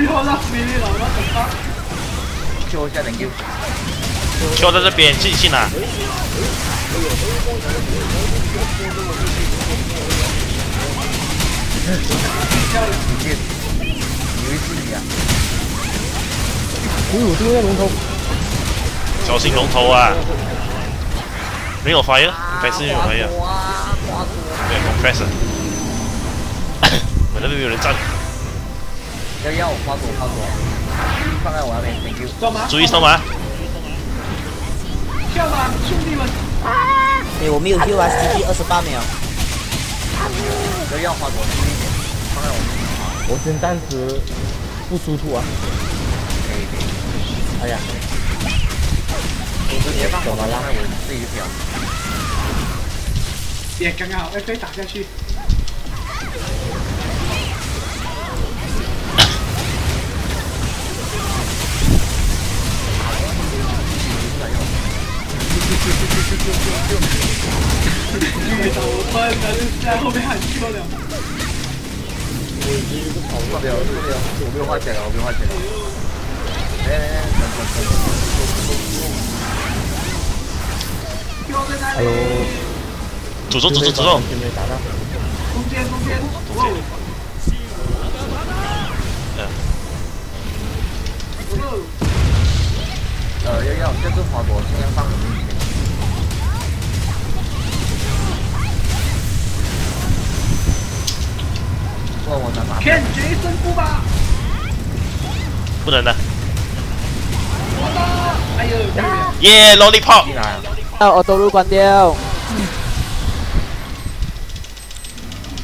最后让米粒了，我怎么办？救一下点 Q，跳在这边进进来。你，以为是你啊？鼓舞这个龙头，小心龙头啊！没有 fire，还是没有 fire，哇，挂住！对 compressor。我那边有人站，要要我花朵花朵，放在我那边 Thank you。干嘛？注意什么？跳吧，兄弟们！哎，我没有 Q 啊，CP 二十八秒。要要花朵，放在我那边。我先暂时不输出啊。可以可以。哎呀，直接我自己表。也刚刚好，哎，可以打下去。没打我喷了，就是在后面喊救了。受不了，受不了，我没有花钱了，我没有花钱了。来来来，等等等等。救在哪哎呦里？，诅咒诅咒诅咒！没骗决胜负吧！不能的。我的，哎呦！耶，lollipop！我都路关掉。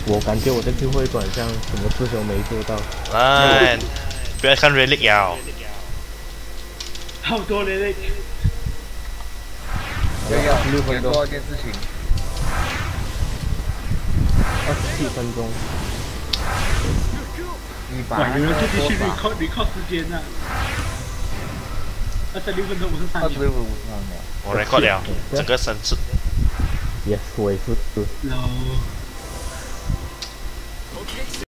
我感觉我这次会转向，什么事情没做到。来，不要看 relic 呀。好多人嘞！要要，六分钟做一件事情。二十七分钟，哇，你把那有人就必须个做法，你靠得靠时间呐。二十六分钟五十三秒二十六。分五十三秒。我 record 了整个身子。yes，我也是。No。